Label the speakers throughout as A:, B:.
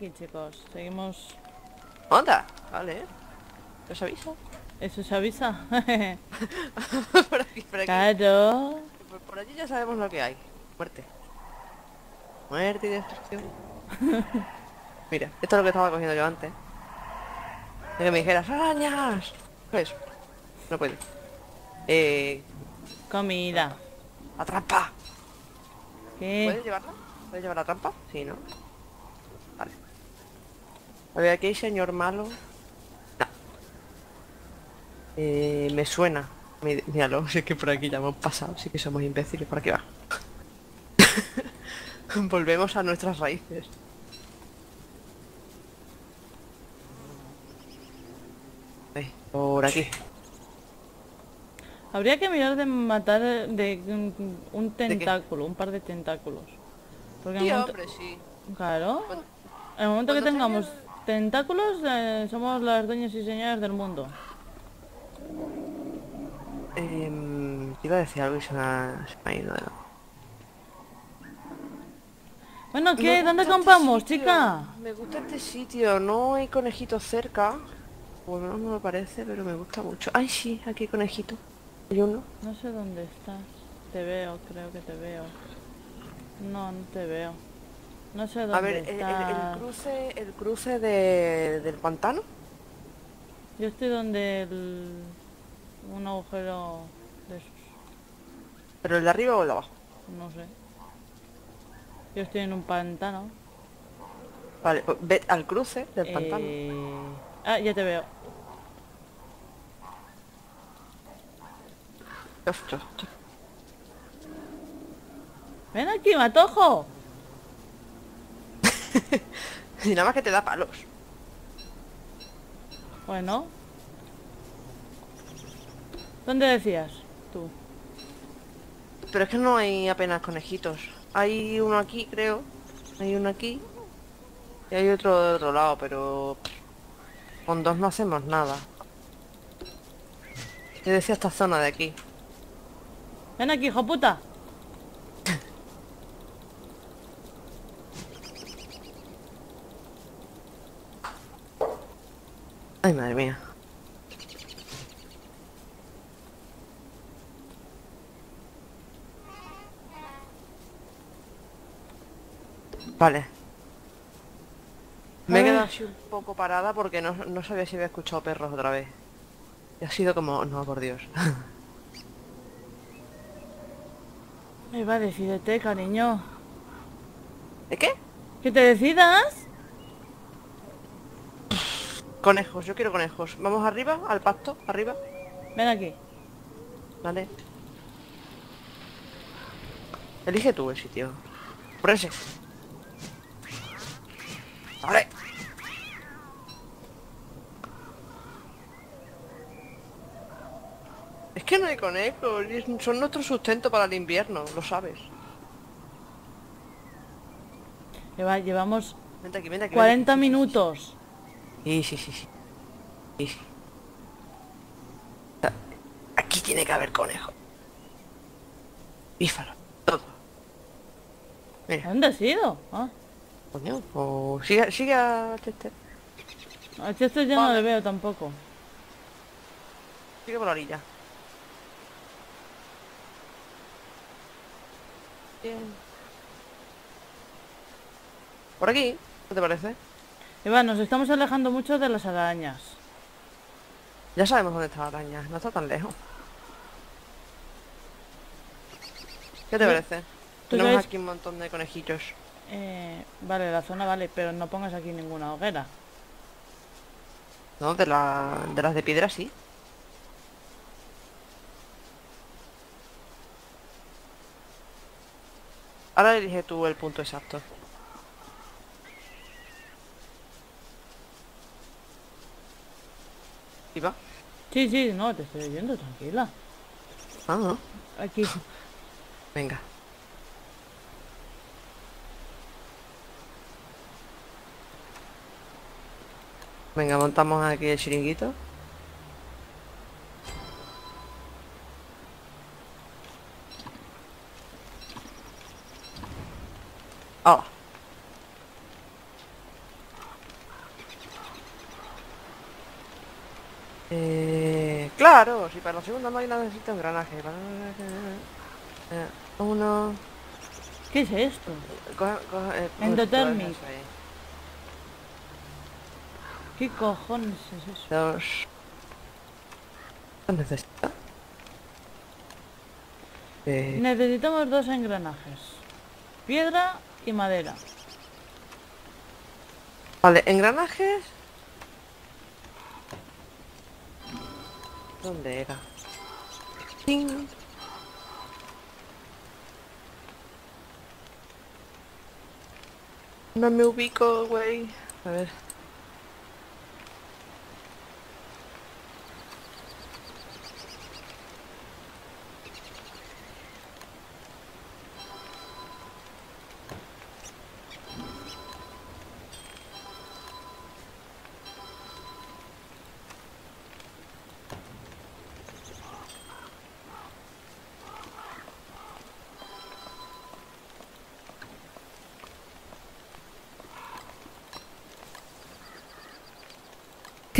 A: aquí, chicos. Seguimos...
B: Onda, vale. ¿Os aviso?
A: ¿Eso se avisa?
B: por aquí, por aquí.
A: claro.
B: Por, por allí ya sabemos lo que hay. Muerte. Muerte y destrucción. Mira, esto es lo que estaba cogiendo yo antes. De que me dijeras, arañas. ¿Qué es? No puede. Eh,
A: Comida.
B: la trampa. ¿Puedes
A: ¿Qué?
B: llevarla? ¿Puedes llevar la trampa? Sí, ¿no? A ver, aquí hay señor malo. No. Eh, me suena. Míralo, si es que por aquí ya hemos pasado, sí que somos imbéciles, por aquí va. Volvemos a nuestras raíces. Eh, por aquí.
A: Habría que mirar de matar de un, tentáculo, un par de tentáculos. Porque
B: Sí,
A: momento-
B: hombre, sí.
A: Claro. En el momento que tengamos tentáculos, eh, somos las dueñas y señoras del mundo.
B: Em, te iba a decir algo y se me ha, se me ha ido de nuevo.
A: Bueno, ¿qué?
B: Me
A: ¿Dónde
B: este
A: acampamos,
B: sitio,
A: chica?
B: Me gusta este sitio, no hay conejitos cerca. Bueno, no me parece, pero me gusta mucho. Ay, sí, aquí hay conejito. Hay uno.
A: No sé dónde estás. Te veo, creo que te veo. No, no te veo. No sé dónde
B: A ver, el, el- cruce, el cruce de- del pantano.
A: Yo estoy donde el... un agujero de esos.
B: Pero el de arriba o el de abajo.
A: No sé. Yo estoy en un pantano.
B: Vale, pues ve al cruce del pantano.
A: Eh, Ah, ya te veo. Ven aquí, matojo.
B: Y nada más que te da palos.
A: Bueno. ¿Dónde decías? Tú.
B: Pero es que no hay apenas conejitos. Hay uno aquí, creo. Hay uno aquí. Y hay otro de otro lado, pero... Con dos no hacemos nada. Yo decía esta zona de aquí.
A: Ven aquí, hijo puta.
B: Ay, madre mía. Vale. Me he
A: A
B: quedado así un poco parada porque no, no sabía si había escuchado perros otra vez. Y ha sido como... No, por Dios.
A: Me va, decídete, cariño.
B: ¿De qué?
A: ¿Que te decidas?
B: Conejos, yo quiero conejos. Vamos arriba, al pacto, arriba.
A: Ven aquí.
B: Vale. Elige tú el sitio. Por ese. Vale. Es que no hay conejos. Son nuestro sustento para el invierno, lo sabes.
A: Eva, llevamos
B: Vente aquí, vente aquí.
A: 40 minutos.
B: Sí, sí, sí, sí. Aquí tiene que haber conejo. Bífalo. Todo. Mira,
A: ¿Dónde has ido? Ah,
B: coño. O sigue, sigue a Chester.
A: a Chester ya no le veo tampoco.
B: Sigue por la orilla. Bien. Por aquí, ¿qué te parece?
A: Eva, nos estamos alejando mucho de las arañas.
B: Ya sabemos dónde está la araña, no está tan lejos. ¿Qué te parece?
A: ¿tú
B: Tenemos aquí un montón de conejillos.
A: Eh, vale, la zona vale, pero no pongas aquí ninguna hoguera.
B: No, de, la, de las de piedra sí. Ahora elige tú el punto exacto. ¿Y va?
A: Sí, sí, no, te estoy oyendo, tranquila.
B: Ah, no.
A: Aquí.
B: Venga. Venga, montamos aquí el chiringuito. Ah. Claro, si para la segunda máquina necesito engranaje. Para... Eh, uno...
A: ¿Qué es esto?
B: Coge, coge, eh, pues.
A: ¿Qué cojones es eso?
B: Dos... ¿Qué necesita? Eh,
A: Necesitamos dos engranajes. Piedra y madera.
B: Vale, engranajes. ¿Dónde era? Ting. No me ubico, güey. A ver.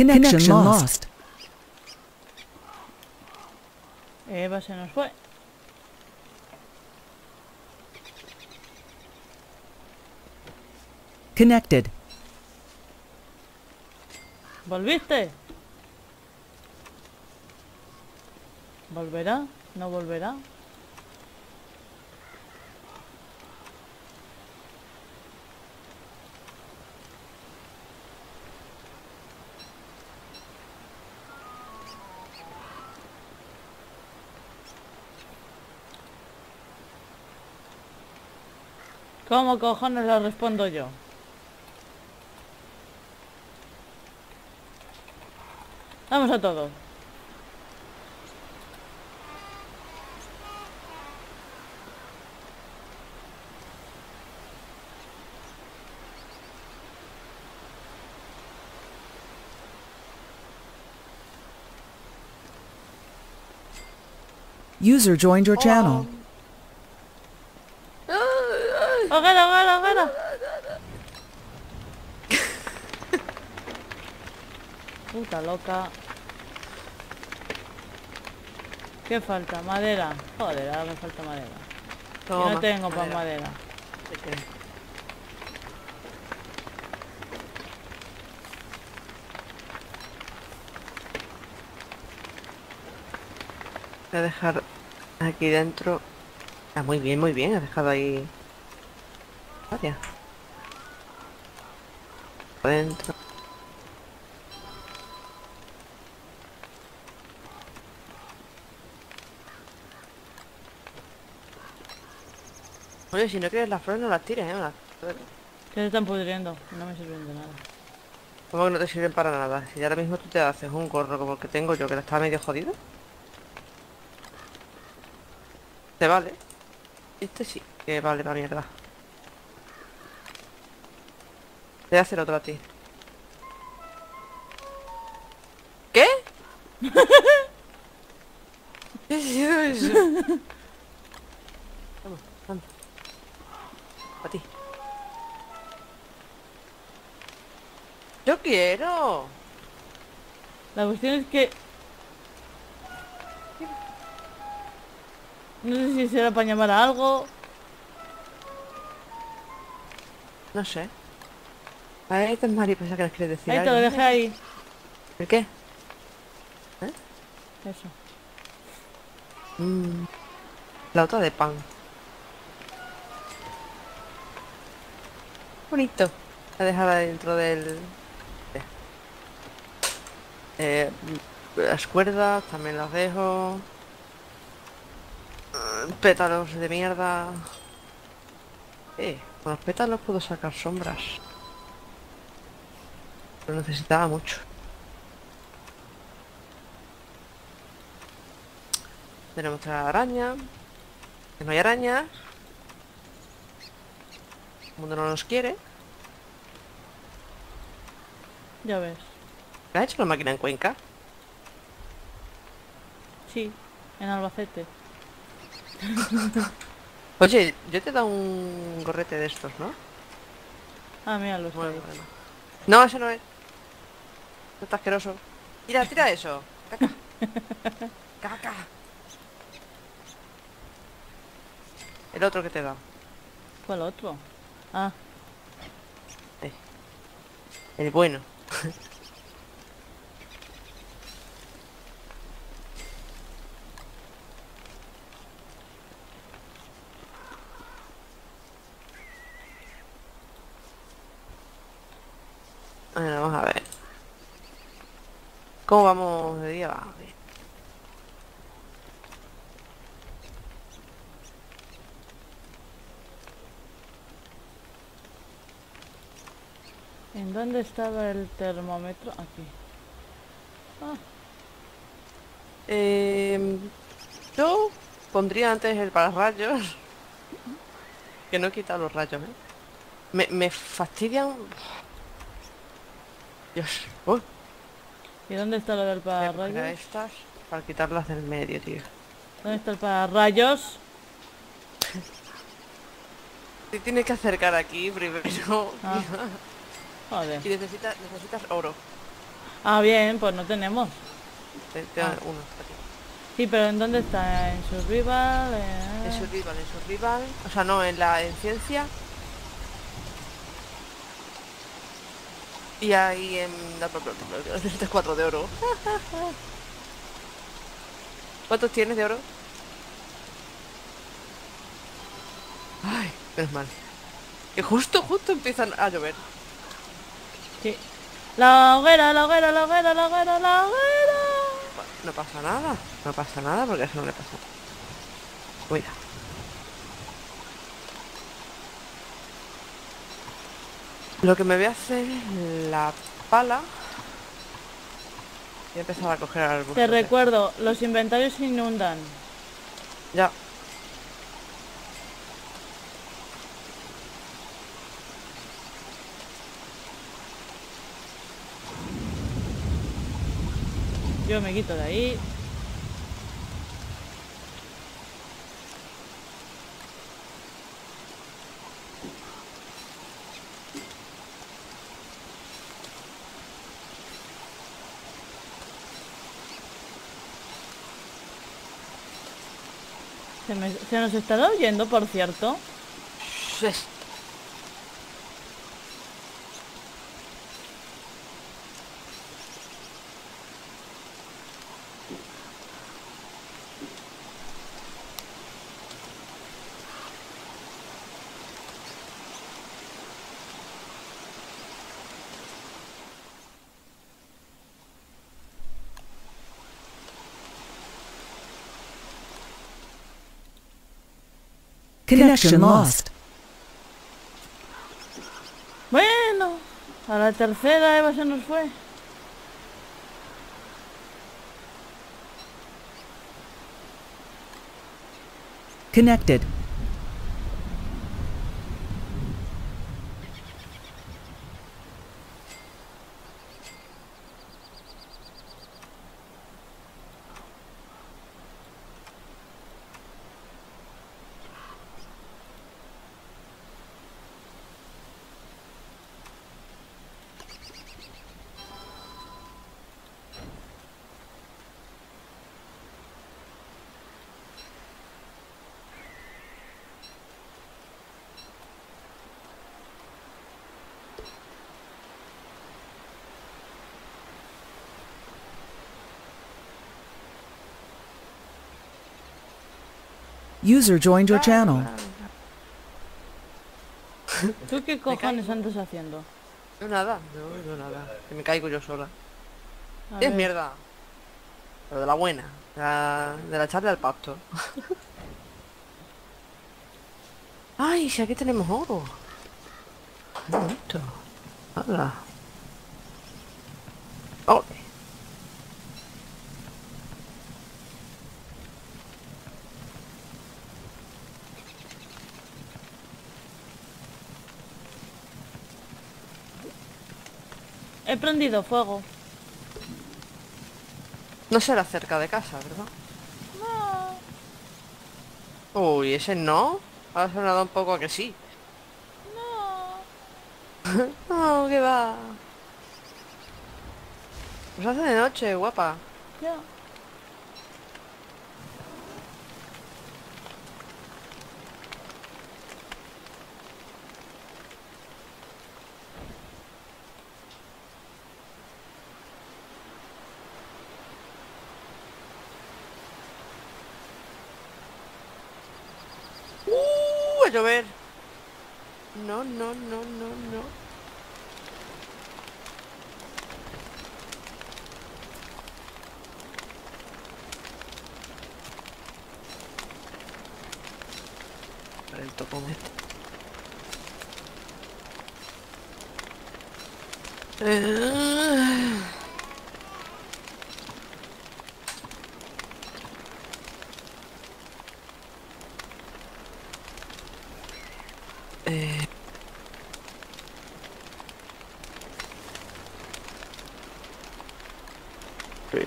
C: Connection, lost.
A: Eva se nos fue.
C: Connected.
A: ¿Volviste? ¿Volverá? ¿No volverá? ¿Cómo cojones le respondo yo? Vamos a todo.
C: User joined your channel.
A: ¡Hoguera, hoguera, hoguera! Loca. ¿Qué falta? Madera. Joder, ahora me falta madera.
B: Toma,
A: no tengo para
B: madera. Voy a dejar aquí dentro. Ah, muy bien, muy bien. He dejado ahí. Varias. Adentro. Oye, si no quieres las flores no las tires, eh. las-
A: Que se están pudriendo. No me sirven de nada.
B: ¿Cómo que no te sirven para nada? Si ahora mismo tú te haces un gorro como el que tengo yo, que está medio jodido. Te vale. Este sí, que vale para mierda. Te voy a hacer otro a ti. ¿Qué? ¿Qué sido eso? Vamos, vamos. A ti. Yo quiero.
A: La cuestión es que... No sé si será para llamar a algo.
B: No sé. A ver, estas mariposas que nos quieres decir.
A: Ahí te lo dejé ahí.
B: ¿El qué?
A: Eso.
B: Mm, la otra de pan. Bonito. La dejarla dentro del... Eh, las cuerdas también las dejo. Eh, Pétalos de mierda. Eh, con los pétalos puedo sacar sombras. Pero necesitaba mucho. Tenemos otra araña. No hay arañas. El mundo no nos quiere.
A: Ya ves.
B: ¿Le ha hecho la máquina en Cuenca?
A: Sí. En Albacete.
B: Oye, yo te he dado un gorrete de estos, ¿no?
A: Ah, mira, los
B: bueno. No, ese no es. No está asqueroso. Tira, tira eso. Caca. ¡Caca! El otro que te da.
A: ¿Cuál otro? Ah,
B: El bueno. Bueno, vamos a ver. ¿Cómo vamos de día? Va, bien.
A: ¿en dónde estaba el termómetro? Aquí. Ah,
B: Eh, yo pondría antes el pararrayos. Que no he quitado los rayos, ¿eh? Me, me fastidian... Dios.
A: ¿y dónde está lo del
B: voy a coger a
A: pararrayos?
B: estas para quitarlas del medio, tío.
A: ¿Dónde está el pararrayos?
B: Te tienes que acercar aquí primero.
A: Ah. Joder.
B: Y necesitas, necesitas oro.
A: Ah, bien, pues no tenemos.
B: Te, te
A: Ah.
B: dan uno aquí.
A: Sí, pero ¿en dónde está? ¿En Survival? Eh,
B: En survival, en survival. O sea, no, en la en ciencia. Y ahí en... no, Necesitas cuatro de oro. ¿Cuántos tienes de oro? Ay, menos mal. Que justo, justo empiezan a llover.
A: Sí. La hoguera, la hoguera, la hoguera, la hoguera, la hoguera.
B: Bueno, no pasa nada. No pasa nada porque eso no le pasa. Cuida. Lo que me voy a hacer es la pala. Y empezar a coger al
A: Te recuerdo, los inventarios se inundan.
B: Ya.
A: Yo me quito de ahí. Se, me- se nos estará oyendo, por cierto.
C: Connection lost.
A: Bueno, a la tercera Eva se nos fue.
C: Connected. User joined your channel.
A: ¿Tú qué cojones andas haciendo?
B: No nada, no, no nada. Que me caigo yo sola.
A: A
B: Es
A: ver.
B: mierda. Pero de la buena. De la, de la echarle al pasto. Ay, si aquí tenemos oro. Bonito. Hala.
A: Prendido fuego.
B: No será cerca de casa, ¿verdad?
A: No,
B: Uy, ese no. Ha sonado un poco a que sí.
A: no.
B: No, que va. Pues hace de noche, guapa.
A: Ya.
B: Llover. No, no, no, no, no. El topón este. Eh, sí.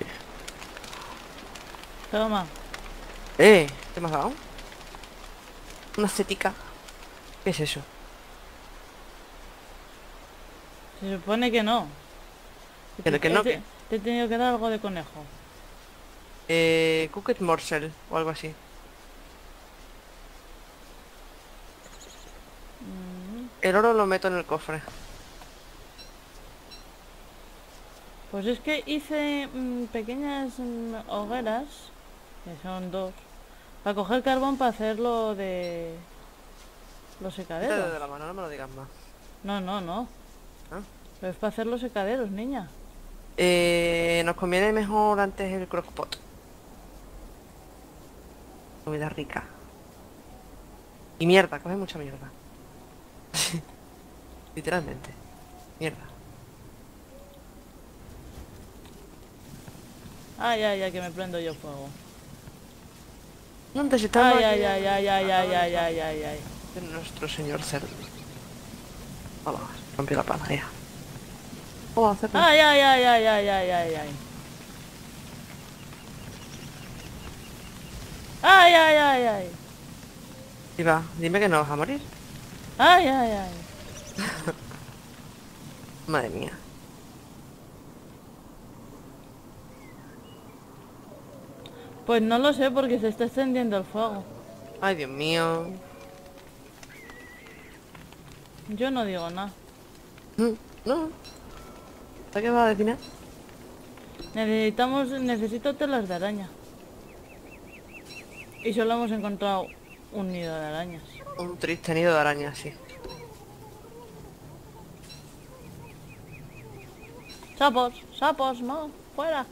A: Toma.
B: Eh, ¿qué me has dado? Una cetica. ¿Qué es eso?
A: Se supone que no.
B: ¿Pero que no,
A: Te,
B: qué?
A: te he tenido que dar algo de conejo.
B: Eh, Cooked Morsel o algo así. El oro lo meto en el cofre.
A: Pues es que hice mm, pequeñas mm, hogueras, que son dos, para coger carbón para hacerlo de los secaderos.
B: de la mano, no me lo digas más.
A: No, no, no.
B: ¿Ah?
A: Pero es para hacer los secaderos, niña.
B: Eh, nos conviene mejor antes el crockpot. Comida rica. Y mierda, coge mucha mierda. Literalmente. Mierda.
A: Ay, ay, ay, que me prendo yo fuego.
B: No necesitamos
A: Ay, ay, ay, ay, ay,
B: a-
A: ay, ay, ay, ay, ay.
B: de nuestro señor cerdo. Hola, rompió la pana ya. Hola, cerdo.
A: Ay, ay, ay, ay, ay, ay, ay, ay. Ay, ay, ay, ay.
B: Y va, dime que no vas a morir.
A: Ay, ay, ay.
B: Madre mía.
A: Pues no lo sé porque se está extendiendo el fuego.
B: Ay, Dios mío.
A: Yo no digo nada.
B: Mm, No. ¿Para qué vas a decir nada?
A: Necesitamos, necesito telas de araña. Y solo hemos encontrado un nido de arañas.
B: Un triste nido de araña, sí.
A: Sapos, sapos, no, fuera.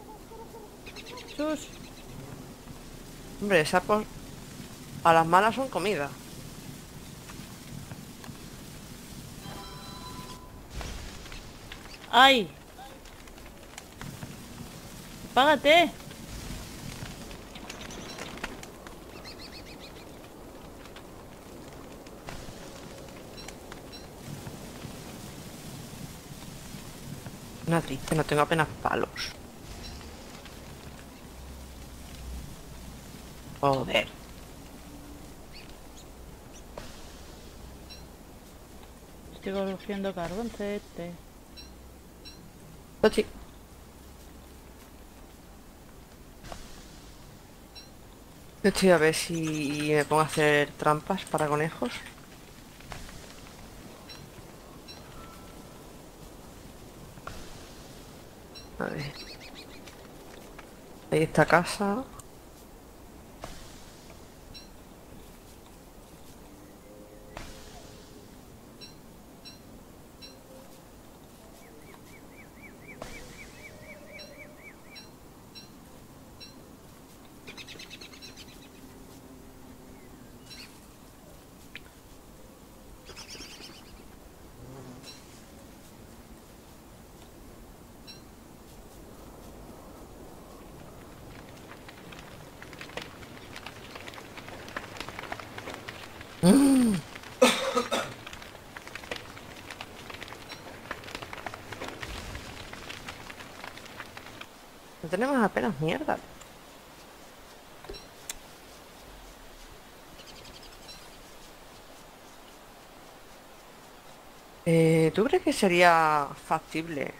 A: Sus.
B: Hombre, sapos a las malas son comida.
A: ¡Ay! ¡Págate!
B: Una triste, no tengo apenas palos. Joder.
A: Estoy cogiendo carboncete.
B: Tochi. Estoy a ver si me pongo a hacer trampas para conejos. A. Ahí está casa. No tenemos apenas mierda. Eh, ¿Tú crees que sería factible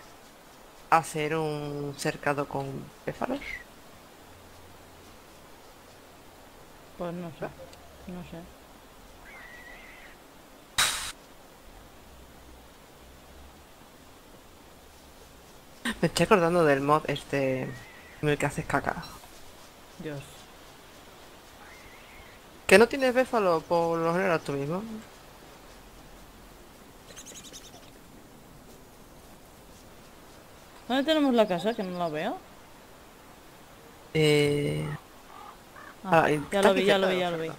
B: hacer un cercado con péfaros?
A: Pues no sé. No sé.
B: Me estoy acordando del mod este en el que haces caca.
A: Dios.
B: Que no tienes béfalo por lo general tú mismo.
A: ¿Dónde tenemos la casa? Que no la veo.
B: Eh...
A: Ah,
B: Ah,
A: ya lo vi, ya lo vi, ya lo vi.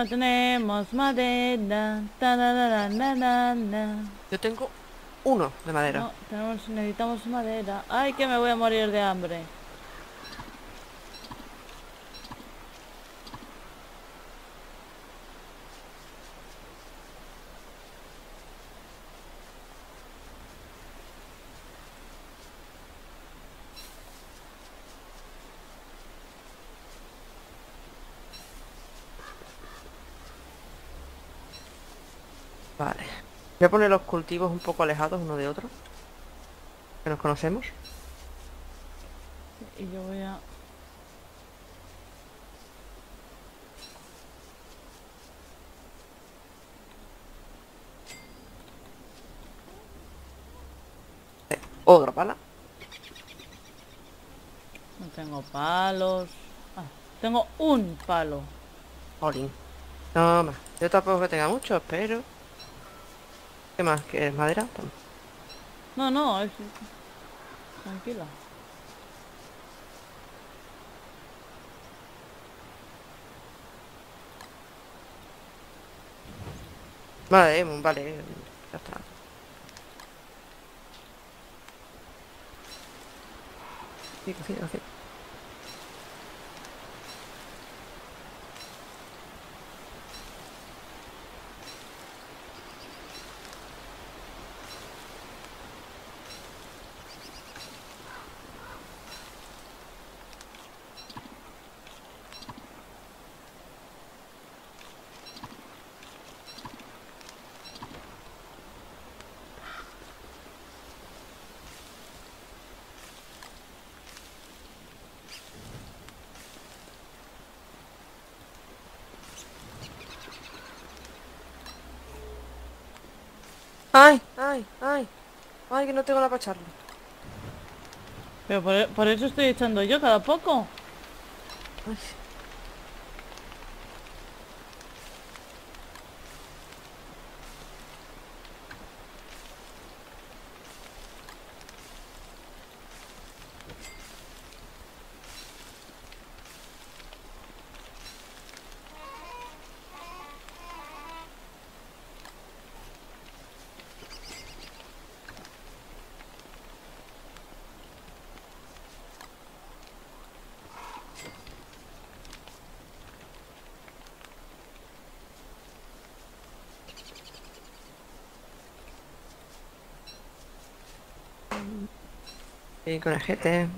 A: No tenemos madera. tarararararara.
B: Yo tengo uno de madera.
A: No, tenemos, necesitamos madera. Ay, que me voy a morir de hambre.
B: Vale. Voy a poner los cultivos un poco alejados uno de otro. Que nos conocemos.
A: Y yo voy a...
B: Otra pala.
A: No tengo palos. Ah, tengo un palo.
B: Olin. No más. Yo tampoco que tenga muchos, pero... ¿Qué más? ¿Que es madera?
A: No, no, es... Tranquila.
B: Vale, vale. Ya está. Sí, cocina, cocina. ¡Ay! ¡Ay! ¡Ay! ¡Ay, que no tengo la para echarle!
A: Pero por, por eso estoy echando yo cada poco.
B: Ay. Y con el GT.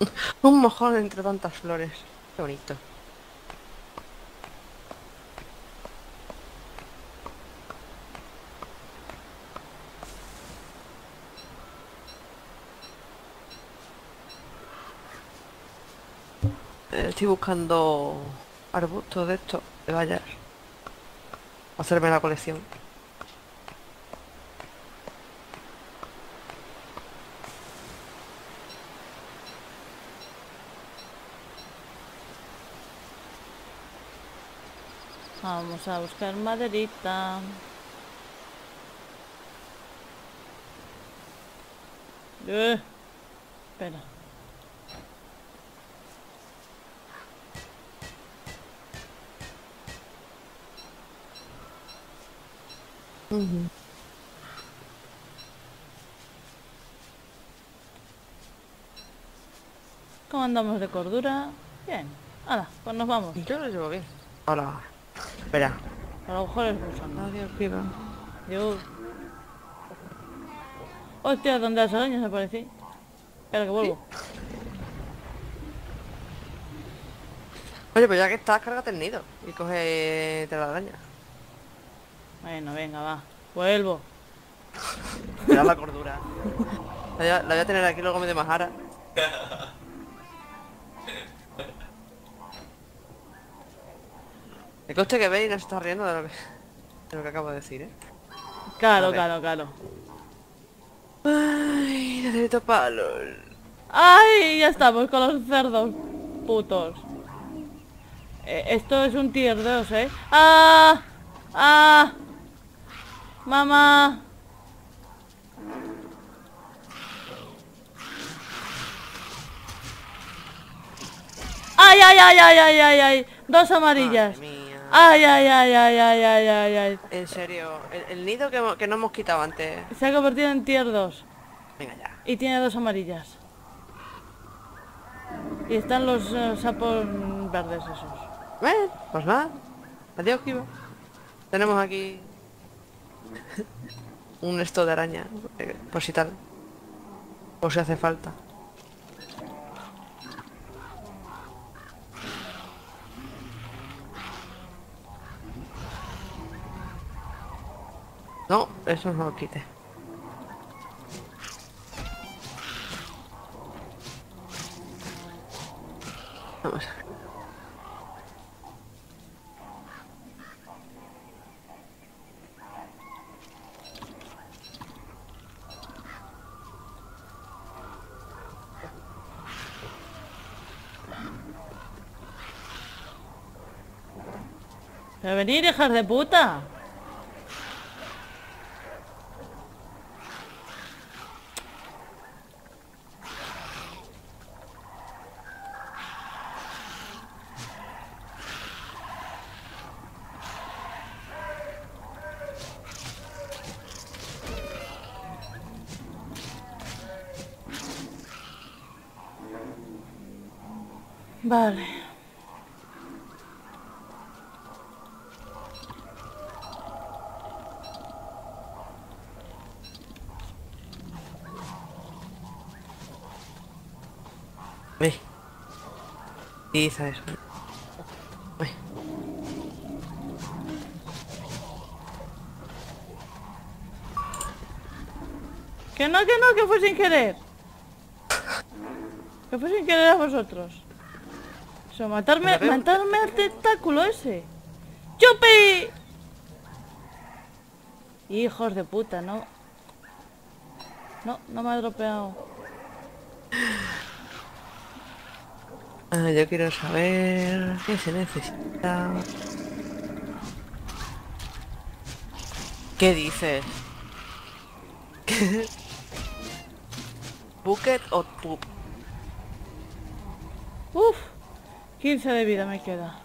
B: Un mojón entre tantas flores. Qué bonito. Eh, Estoy buscando arbustos de estos, de vallas. Hacerme la colección.
A: Vamos a buscar maderita. Eh, espera. ¿Cómo andamos de cordura? Bien. Hala, pues nos vamos.
B: Yo lo llevo bien. Hola. Espera.
A: A lo mejor es gusano.
B: Adiós, piba.
A: Dios. Hostia, ¿dónde las arañas aparecí? Espera que vuelvo.
B: Oye, pues ya que estás, cárgate el nido y coge de la araña.
A: Bueno, venga, va. Vuelvo.
B: Me da la cordura. La voy, a, tener aquí luego me de majara. El coste que veis no se está riendo de lo que, de lo que acabo de decir, ¿eh?
A: Claro, claro, claro.
B: Ay, necesito palos.
A: ¡Ay! Ya estamos con los cerdos putos. Eh, esto es un tier 2, ¿eh? ¡Ah! ¡Ah! ¡Mamá! ¡Ay, ay, ay, ay, ay, ay, ay! Dos amarillas. ¡Ay, ay, ay, ay, ay, ay, ay, ay!
B: En serio, el, el nido que, no hemos quitado antes.
A: Se ha convertido en tier 2.
B: Venga ya.
A: Y tiene dos amarillas. Y están los eh, sapos verdes esos.
B: Bueno, pues nada. Adiós, Kiva. Tenemos aquí un esto de araña, eh, por si tal. O si hace falta. No, eso no lo quite. Vamos.
A: Venir, hijas de puta. Vale.
B: Quizá eso. Ve.
A: Que no, que no, que fue sin querer. Que fue sin querer a vosotros. Eso, matarme, matarme al tentáculo ese. ¡Chupi! Hijos de puta, no. No, no me ha dropeado.
B: Ah, yo quiero saber qué se necesita. ¿Qué dices? ¿Bucket o poop?
A: Uf, 15 de vida me queda.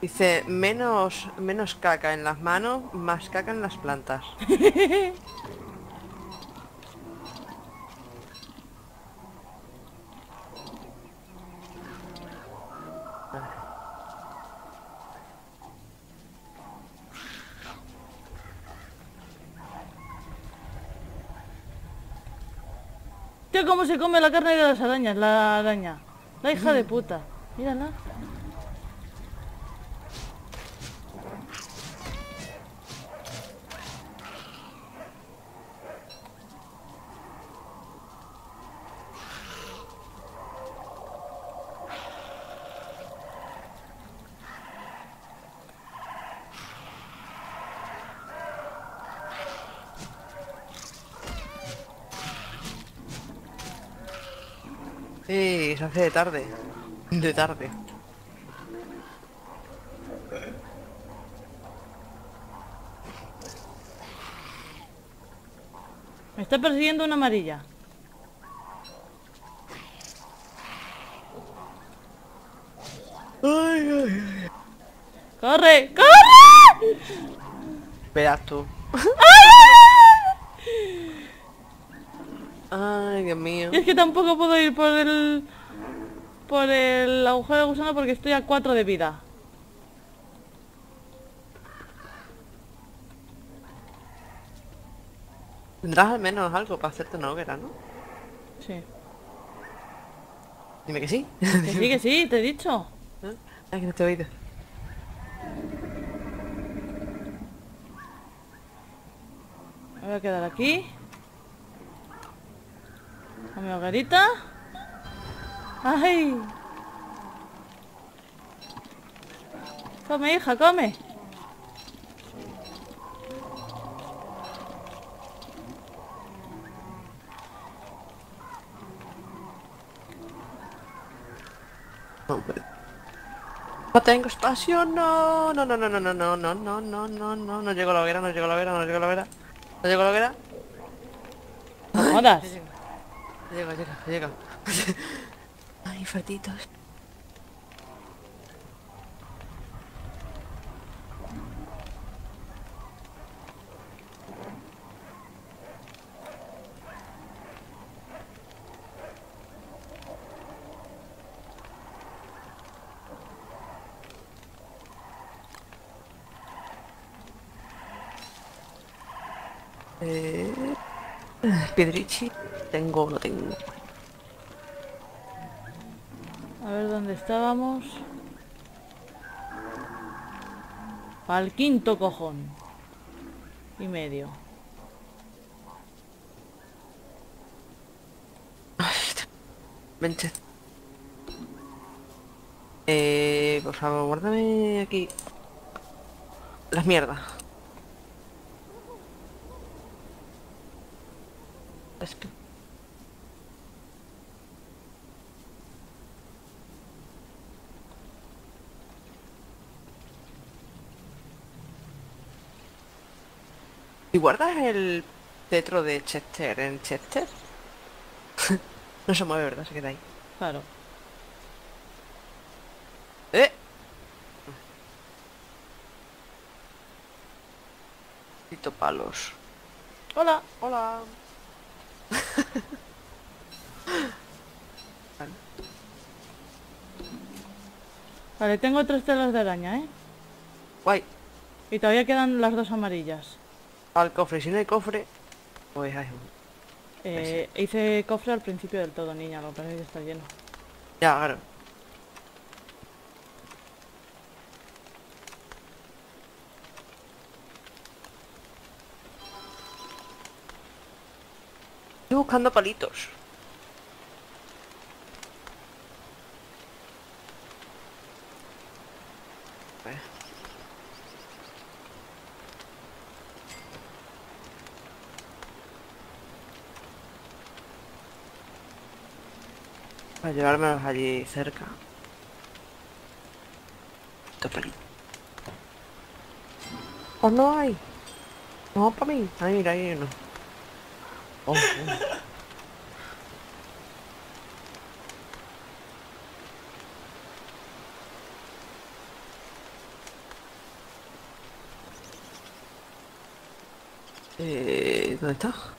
B: Dice, menos, menos caca en las manos, más caca en las plantas.
A: Tío, cómo se come la carne de las arañas, la araña. La hija de puta. Mírala.
B: Sí, se hace de tarde. De tarde.
A: Me está persiguiendo una amarilla. ¡Corre! ¡Corre!
B: Verás tú. Ay, Dios mío.
A: Y es que tampoco puedo ir por el... Por el agujero de gusano porque estoy a 4 de vida.
B: Tendrás al menos algo para hacerte una hoguera, ¿no?
A: Sí.
B: Dime que sí.
A: Que sí, que sí, te he dicho.
B: ¿Eh? Ay, que no te he oído.
A: Me voy a quedar aquí. Con mi hoguerita. ¡Ay! Come, hija, come.
B: No tengo espacio, no, no, no, no, no, no, no, no, no, no, no, no, no llego a la hoguera, no llego a la hoguera, no llego a la hoguera, no llego a la hoguera.
A: No jodas.
B: Llega, llega, llega. Ay, infartitos. Eh, Piedrichi, tengo, no tengo.
A: Estábamos. Al quinto cojón. Y medio.
B: Vente. Eh, por favor, guárdame aquí. Las mierdas. Es que... ¿Y guardas el tetro de Chester en Chester? no se mueve, ¿verdad? Se queda ahí.
A: Claro.
B: ¡Eh! Necesito palos.
A: Hola.
B: Hola.
A: Vale, tengo tres telas de araña, ¿eh?
B: Guay.
A: Y todavía quedan las dos amarillas.
B: Al cofre. Si no hay cofre, pues hay...
A: Eh, hice cofre al principio del todo, niña, lo que que está lleno.
B: Ya, claro. Estoy buscando palitos. Para llevármelos allí cerca. Estos palitos. Oh, no hay. No, para mí. Ahí, mira, ahí hay uno. Oh, oh. Eh, ¿Dónde está?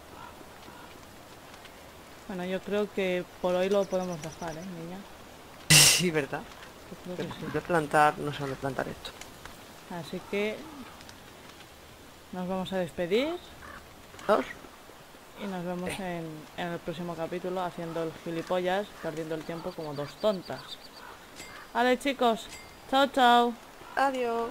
A: Bueno, yo creo que por hoy lo podemos dejar, ¿eh, niña?
B: Sí, ¿verdad?
A: Yo creo que sí.
B: A plantar, no sé dónde plantar esto.
A: Así que nos vamos a despedir
B: Dos.
A: y nos vemos en, en el próximo capítulo haciendo el gilipollas, perdiendo el tiempo como dos tontas. Vale chicos, chao chao.
B: Adiós.